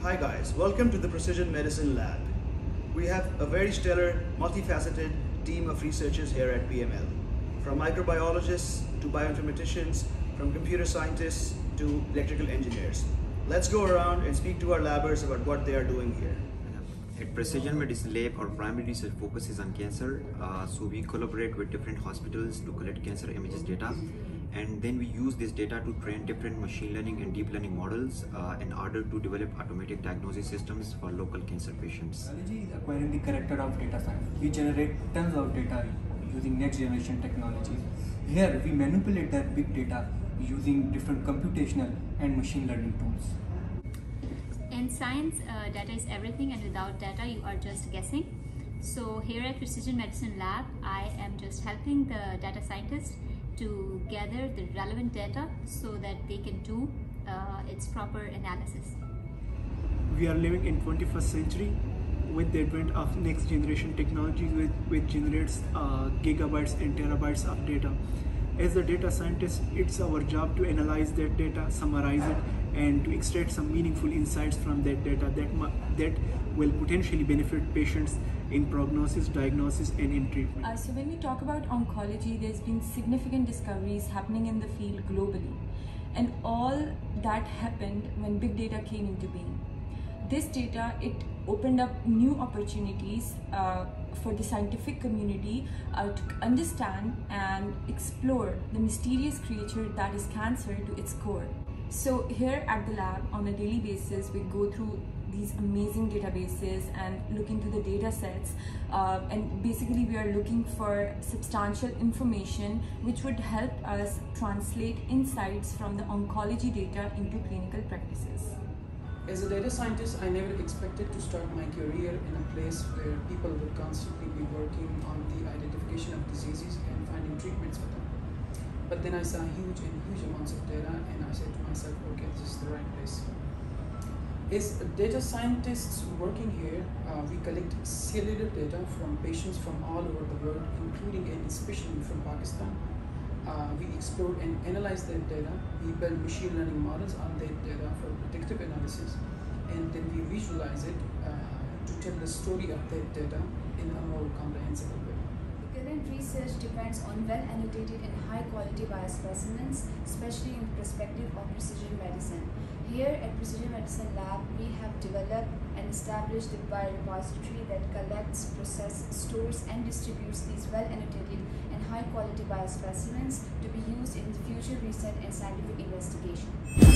Hi guys, welcome to the Precision Medicine Lab. We have a very stellar, multifaceted team of researchers here at PML. From microbiologists to bioinformaticians, from computer scientists to electrical engineers. Let's go around and speak to our labbers about what they are doing here. At Precision Medicine Lab, our primary research focus is on cancer. Uh, so we collaborate with different hospitals to collect cancer images data. And then we use this data to train different machine learning and deep learning models uh, in order to develop automatic diagnosis systems for local cancer patients. Technology is acquiring the character of data science. We generate tons of data using next generation technologies. Here we manipulate that big data using different computational and machine learning tools. In science, uh, data is everything, and without data, you are just guessing. So, here at Precision Medicine Lab, I am just helping the data scientists to gather the relevant data so that they can do uh, its proper analysis. We are living in 21st century with the advent of next generation technology which, which generates uh, gigabytes and terabytes of data. As a data scientist, it's our job to analyze that data, summarize it, and to extract some meaningful insights from that data that, that will potentially benefit patients in prognosis, diagnosis, and in treatment. Uh, so when we talk about oncology, there's been significant discoveries happening in the field globally. And all that happened when big data came into being. This data, it opened up new opportunities uh, for the scientific community uh, to understand and explore the mysterious creature that is cancer to its core. So here at the lab on a daily basis, we go through these amazing databases and look into the data sets uh, and basically we are looking for substantial information which would help us translate insights from the oncology data into clinical practices. As a data scientist, I never expected to start my career in a place where people would constantly be working on the identification of diseases and finding treatments for them. But then I saw huge and huge amounts of data and I said to myself, okay, this is the right place. As data scientists working here, uh, we collect cellular data from patients from all over the world, including and especially from Pakistan. Uh, we explore and analyze that data. We build machine learning models on that data for predictive analysis, and then we visualize it uh, to tell the story of that data in a more comprehensible way. Research depends on well annotated and high quality biospecimens, especially in the perspective of precision medicine. Here at Precision Medicine Lab, we have developed and established the biorepository that collects, processes, stores, and distributes these well annotated and high quality biospecimens to be used in future research and scientific investigation.